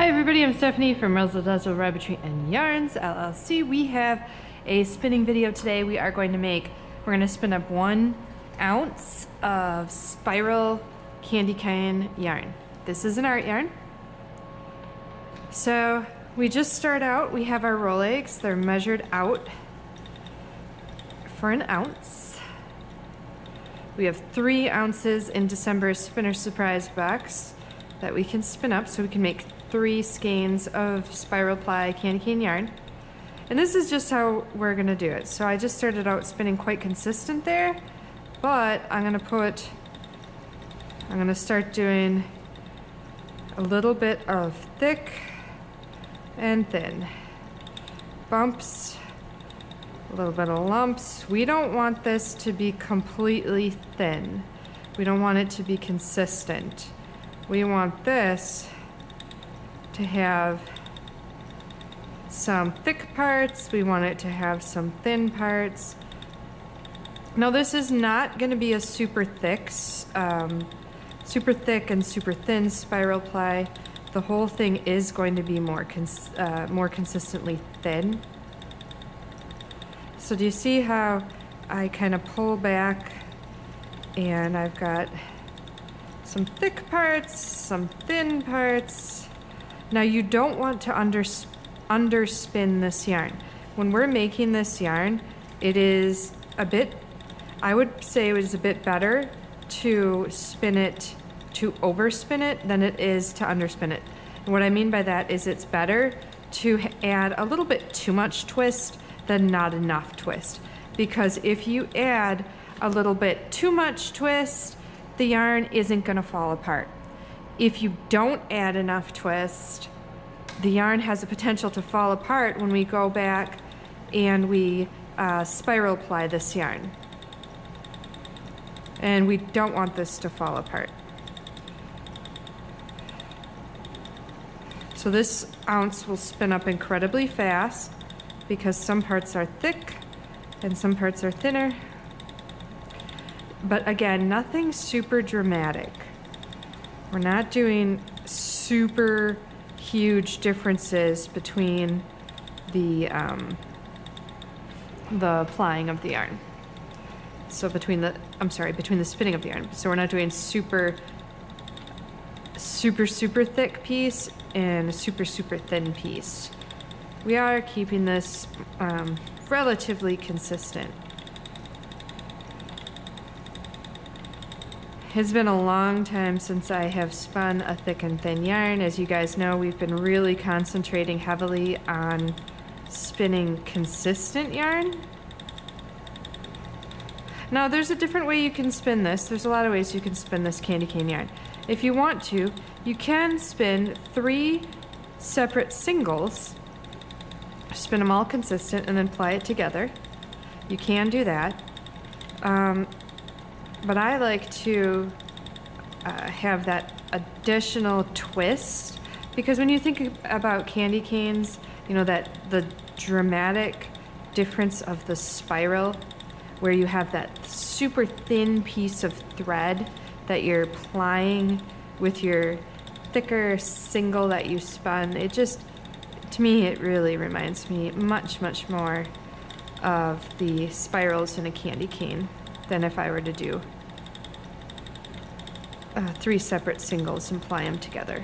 Hi everybody, I'm Stephanie from Razzle Dazzle Rabbitry and Yarns LLC. We have a spinning video today. We are going to make, we're going to spin up one ounce of spiral candy cane yarn. This is an art yarn. So we just start out, we have our rolags. They're measured out for an ounce. We have three ounces in December's Spinner Surprise box that we can spin up so we can make three skeins of spiral ply candy cane yarn. And this is just how we're gonna do it. So I just started out spinning quite consistent there, but I'm gonna put, I'm gonna start doing a little bit of thick and thin. Bumps, a little bit of lumps. We don't want this to be completely thin. We don't want it to be consistent. We want this to have some thick parts. We want it to have some thin parts. Now this is not going to be a super thick, um, super thick and super thin spiral ply. The whole thing is going to be more, cons uh, more consistently thin. So do you see how I kind of pull back and I've got some thick parts, some thin parts, now you don't want to under, underspin this yarn. When we're making this yarn, it is a bit, I would say it is a bit better to spin it, to overspin it than it is to underspin it. And what I mean by that is it's better to add a little bit too much twist than not enough twist. Because if you add a little bit too much twist, the yarn isn't gonna fall apart. If you don't add enough twist, the yarn has the potential to fall apart when we go back and we uh, spiral ply this yarn. And we don't want this to fall apart. So this ounce will spin up incredibly fast because some parts are thick and some parts are thinner. But again, nothing super dramatic. We're not doing super huge differences between the um, the plying of the yarn. So between the, I'm sorry, between the spinning of the yarn. So we're not doing super, super, super thick piece and a super, super thin piece. We are keeping this um, relatively consistent. It's been a long time since I have spun a thick and thin yarn. As you guys know, we've been really concentrating heavily on spinning consistent yarn. Now, there's a different way you can spin this. There's a lot of ways you can spin this candy cane yarn. If you want to, you can spin three separate singles, spin them all consistent, and then ply it together. You can do that. Um, but I like to uh, have that additional twist because when you think about candy canes, you know, that the dramatic difference of the spiral where you have that super thin piece of thread that you're plying with your thicker single that you spun. It just, to me, it really reminds me much, much more of the spirals in a candy cane than if I were to do uh, three separate singles and ply them together.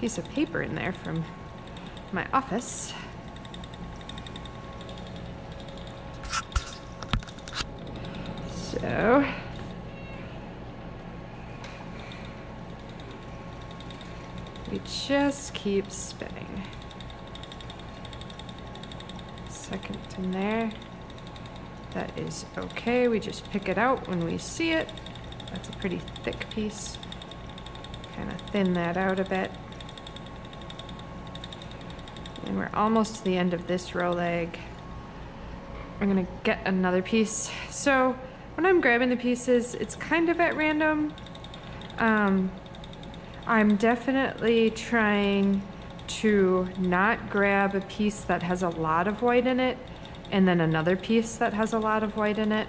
Piece of paper in there from my office. So we just keep spinning. Second in there. That is okay. We just pick it out when we see it. That's a pretty thick piece. Kind of thin that out a bit. And we're almost to the end of this rolag. I'm gonna get another piece. So when I'm grabbing the pieces, it's kind of at random. Um, I'm definitely trying to not grab a piece that has a lot of white in it and then another piece that has a lot of white in it.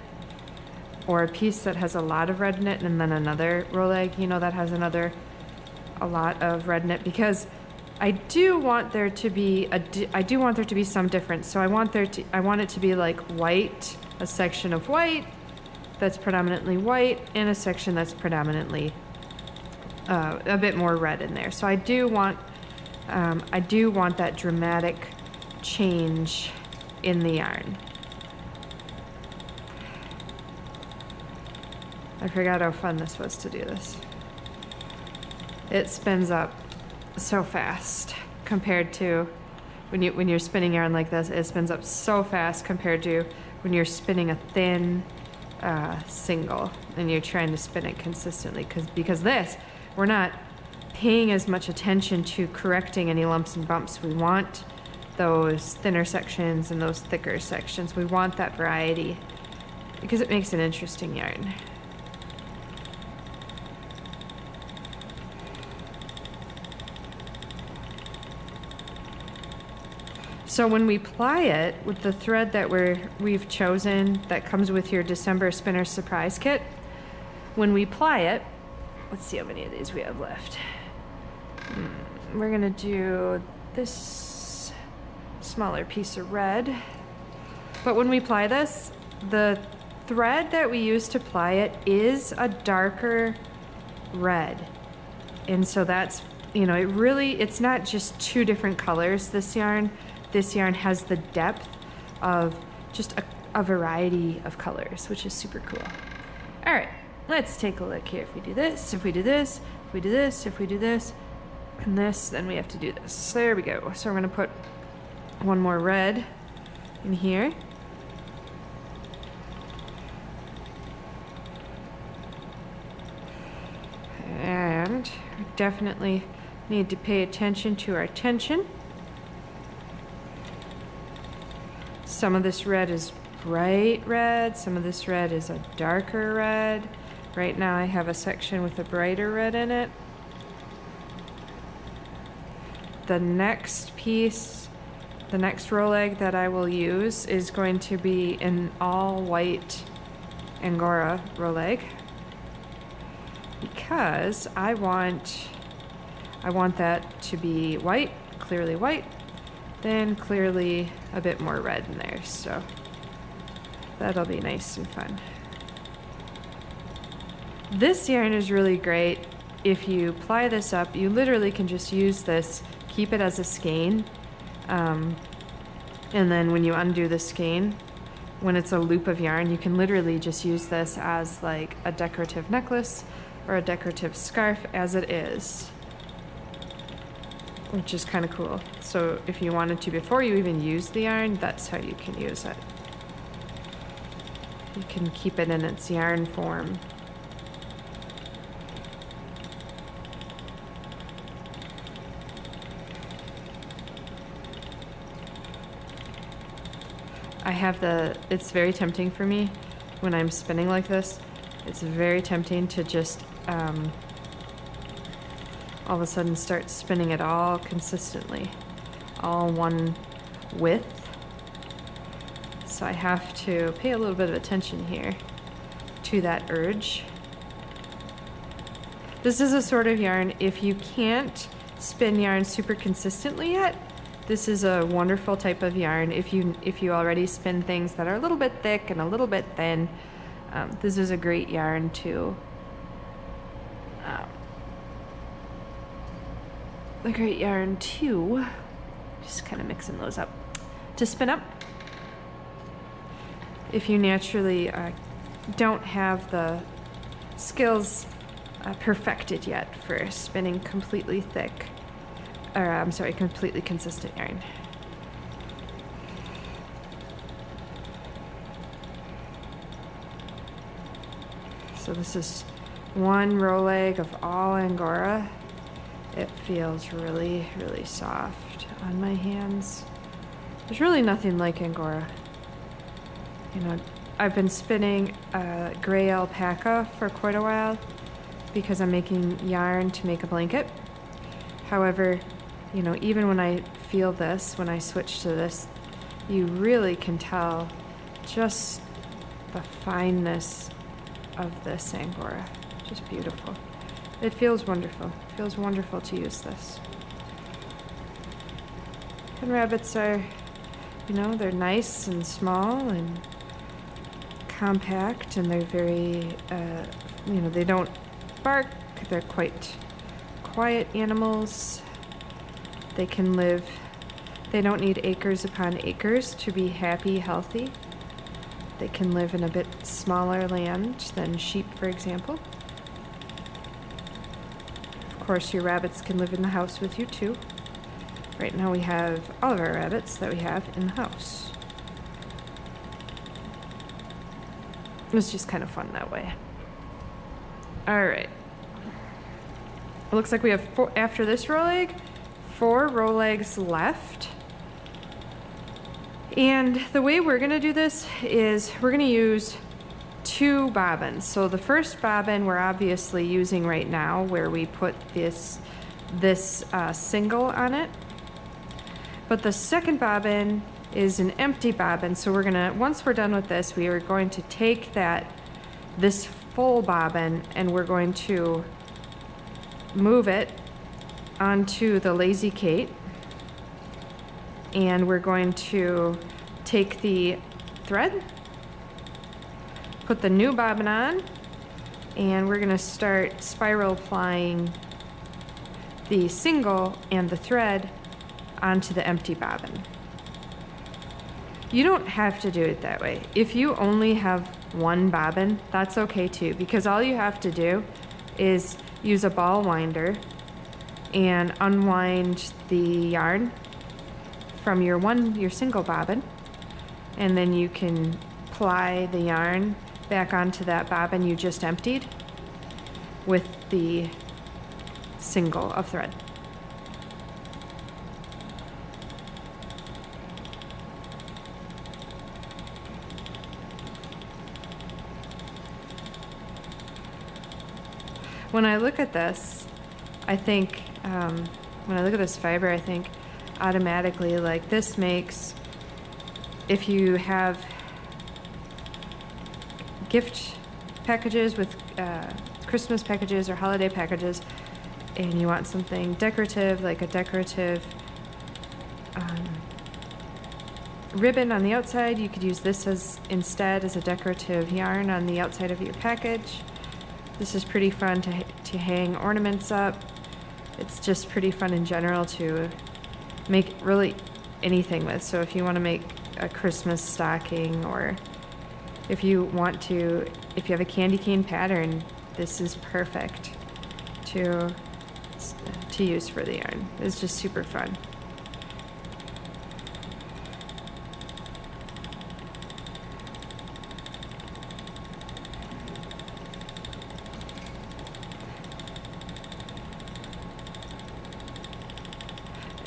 or a piece that has a lot of red in it and then another rolag, you know, that has another, a lot of red in it because I do want there to be a, I do want there to be some difference. So I want there to, I want it to be like white, a section of white that's predominantly white and a section that's predominantly uh, a bit more red in there. So I do want, um, I do want that dramatic change in the yarn. I forgot how fun this was to do this. It spins up so fast compared to when you when you're spinning yarn like this. It spins up so fast compared to when you're spinning a thin uh, single and you're trying to spin it consistently. Because because this, we're not paying as much attention to correcting any lumps and bumps. We want those thinner sections and those thicker sections. We want that variety because it makes an interesting yarn. So when we ply it with the thread that we're, we've chosen that comes with your December Spinner Surprise Kit, when we ply it, let's see how many of these we have left. Hmm, we're gonna do this smaller piece of red. But when we ply this, the thread that we use to ply it is a darker red. And so that's, you know, it really, it's not just two different colors, this yarn this yarn has the depth of just a, a variety of colors, which is super cool. All right, let's take a look here. If we do this, if we do this, if we do this, if we do this, and this, then we have to do this. There we go. So we're gonna put one more red in here. And we definitely need to pay attention to our tension. Some of this red is bright red, some of this red is a darker red. Right now I have a section with a brighter red in it. The next piece, the next rolag that I will use is going to be an all white Angora rolag because I want I want that to be white, clearly white, then clearly a bit more red in there, so that'll be nice and fun. This yarn is really great. If you ply this up, you literally can just use this, keep it as a skein, um, and then when you undo the skein, when it's a loop of yarn, you can literally just use this as like a decorative necklace or a decorative scarf as it is which is kind of cool. So if you wanted to, before you even use the yarn, that's how you can use it. You can keep it in its yarn form. I have the, it's very tempting for me when I'm spinning like this. It's very tempting to just um, all of a sudden start spinning it all consistently, all one width. So I have to pay a little bit of attention here to that urge. This is a sort of yarn, if you can't spin yarn super consistently yet, this is a wonderful type of yarn. If you if you already spin things that are a little bit thick and a little bit thin, um, this is a great yarn to um, the great yarn too. Just kind of mixing those up. To spin up, if you naturally uh, don't have the skills uh, perfected yet for spinning completely thick, or I'm sorry, completely consistent yarn. So this is one rolag of all Angora. It feels really, really soft on my hands. There's really nothing like Angora. You know, I've been spinning uh, gray alpaca for quite a while because I'm making yarn to make a blanket. However, you know, even when I feel this, when I switch to this, you really can tell just the fineness of this Angora. Just beautiful. It feels wonderful. It feels wonderful to use this. And rabbits are, you know, they're nice and small and compact, and they're very, uh, you know, they don't bark. They're quite quiet animals. They can live, they don't need acres upon acres to be happy, healthy. They can live in a bit smaller land than sheep, for example. Of course, your rabbits can live in the house with you too. Right now, we have all of our rabbits that we have in the house. It's just kind of fun that way. All right. It looks like we have four, after this rolag, four rolags left. And the way we're gonna do this is we're gonna use two bobbins. So the first bobbin we're obviously using right now where we put this, this uh, single on it. But the second bobbin is an empty bobbin. So we're gonna, once we're done with this, we are going to take that, this full bobbin and we're going to move it onto the Lazy Kate. And we're going to take the thread, put the new bobbin on, and we're gonna start spiral applying the single and the thread onto the empty bobbin. You don't have to do it that way. If you only have one bobbin, that's okay too, because all you have to do is use a ball winder and unwind the yarn from your one your single bobbin and then you can ply the yarn back onto that bobbin you just emptied with the single of thread. When I look at this, I think, um, when I look at this fiber, I think automatically like this makes if you have gift packages with uh, Christmas packages or holiday packages, and you want something decorative, like a decorative um, ribbon on the outside, you could use this as instead as a decorative yarn on the outside of your package. This is pretty fun to, to hang ornaments up. It's just pretty fun in general to make really anything with. So if you want to make a Christmas stocking or if you want to, if you have a candy cane pattern, this is perfect to, to use for the yarn. It's just super fun.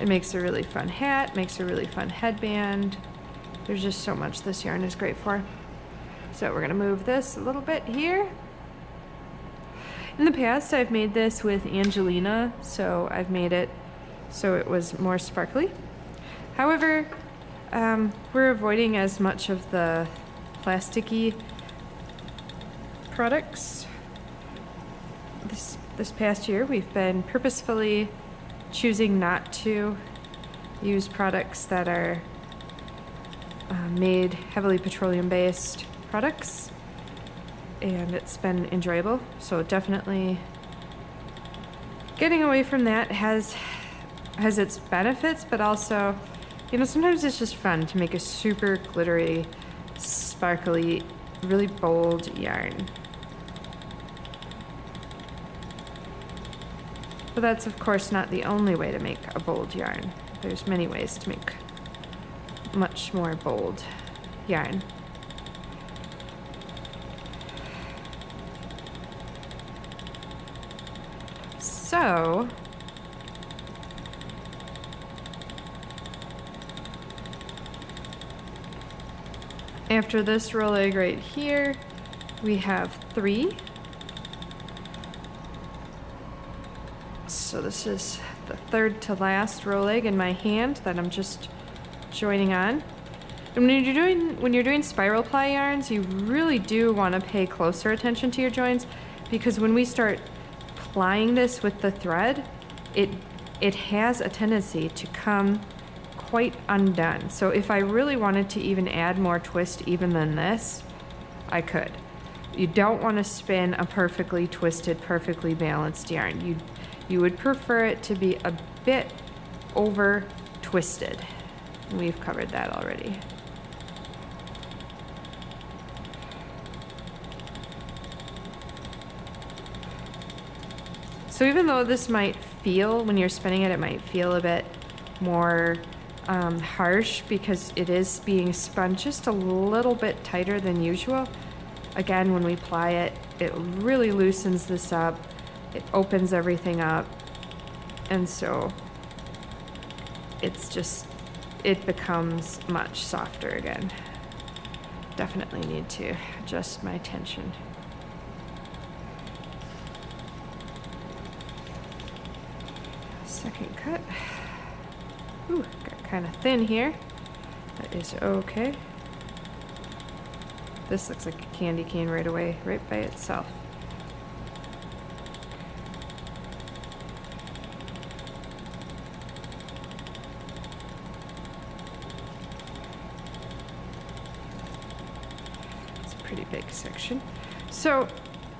It makes a really fun hat, makes a really fun headband. There's just so much this yarn is great for. So we're gonna move this a little bit here. In the past, I've made this with Angelina, so I've made it so it was more sparkly. However, um, we're avoiding as much of the plasticky products. This, this past year, we've been purposefully choosing not to use products that are uh, made heavily petroleum based products and it's been enjoyable. So definitely getting away from that has has its benefits but also you know sometimes it's just fun to make a super glittery sparkly really bold yarn But that's of course not the only way to make a bold yarn. There's many ways to make much more bold yarn. So, after this rolag right here, we have three This is the third to last rolag in my hand that I'm just joining on. And when you're doing when you're doing spiral ply yarns, you really do want to pay closer attention to your joins because when we start plying this with the thread, it it has a tendency to come quite undone. So if I really wanted to even add more twist even than this, I could. You don't want to spin a perfectly twisted, perfectly balanced yarn. You, you would prefer it to be a bit over twisted. We've covered that already. So even though this might feel, when you're spinning it, it might feel a bit more um, harsh because it is being spun just a little bit tighter than usual. Again, when we ply it, it really loosens this up. It opens everything up. And so it's just, it becomes much softer again. Definitely need to adjust my tension. Second cut. Ooh, got kind of thin here. That is okay. This looks like a candy cane right away, right by itself. It's a pretty big section. So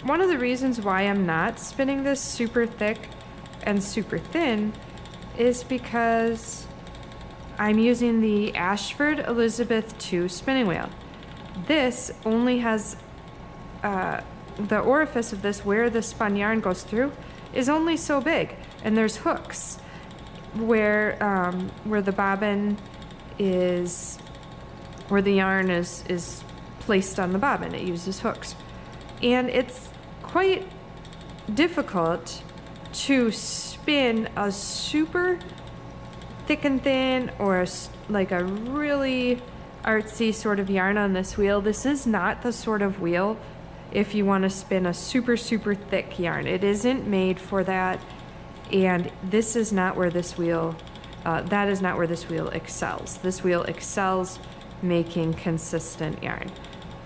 one of the reasons why I'm not spinning this super thick and super thin is because I'm using the Ashford Elizabeth II spinning wheel. This only has uh, the orifice of this where the spun yarn goes through is only so big, and there's hooks where um, where the bobbin is where the yarn is is placed on the bobbin. It uses hooks, and it's quite difficult to spin a super thick and thin or a, like a really artsy sort of yarn on this wheel. This is not the sort of wheel if you want to spin a super, super thick yarn. It isn't made for that. And this is not where this wheel, uh, that is not where this wheel excels. This wheel excels making consistent yarn.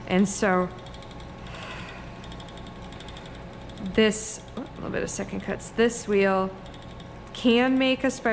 And so this, oh, a little bit of second cuts, this wheel can make a spiral